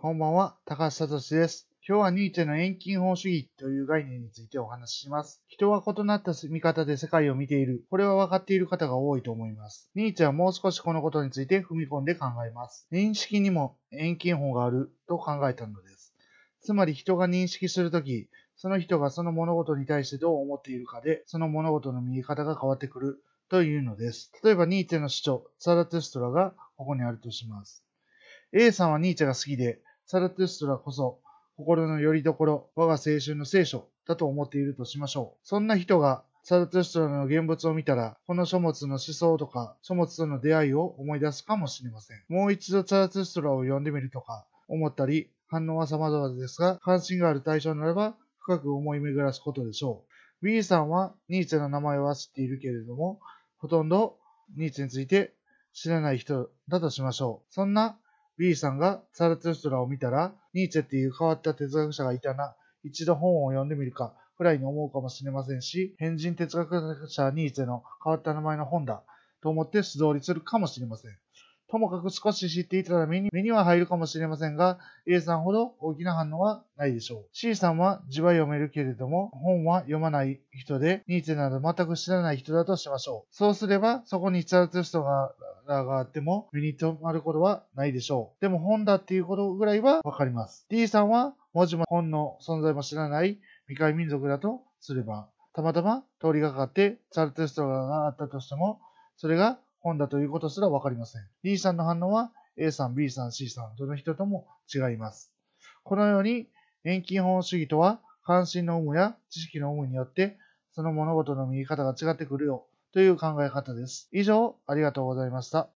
こんばんは、高橋聡です。今日はニーチェの遠近法主義という概念についてお話しします。人は異なった見方で世界を見ている。これは分かっている方が多いと思います。ニーチェはもう少しこのことについて踏み込んで考えます。認識にも遠近法があると考えたのです。つまり人が認識するとき、その人がその物事に対してどう思っているかで、その物事の見え方が変わってくるというのです。例えばニーチェの主張、サラトゥストラがここにあるとします。A さんはニーチェが好きで、サラトゥストラこそ心の拠り所、我が青春の聖書だと思っているとしましょう。そんな人がサラトゥストラの現物を見たら、この書物の思想とか書物との出会いを思い出すかもしれません。もう一度サラトゥストラを読んでみるとか思ったり、反応は様々ですが、関心がある対象ならば深く思い巡らすことでしょう。B さんはニーチェの名前は知っているけれども、ほとんどニーチェについて知らない人だとしましょう。そんな B さんがサラトゥストラを見たら、ニーチェっていう変わった哲学者がいたな、一度本を読んでみるか、くらいに思うかもしれませんし、変人哲学者ニーチェの変わった名前の本だ、と思って素通りするかもしれません。ともかく少し知っていたら目に目には入るかもしれませんが、A さんほど大きな反応はないでしょう。C さんは字は読めるけれども、本は読まない人で、ニーチェなど全く知らない人だとしましょう。そうすれば、そこにチャルトストががあっても、目に留まることはないでしょう。でも本だっていうことぐらいはわかります。D さんは文字も本の存在も知らない未開民族だとすれば、たまたま通りがかってチャルトストがあったとしても、それが本だということすらわかりません。D さんの反応は A さん、B さん、C さん、どの人とも違います。このように、遠近法主義とは、関心の有無や知識の有無によって、その物事の見え方が違ってくるよという考え方です。以上、ありがとうございました。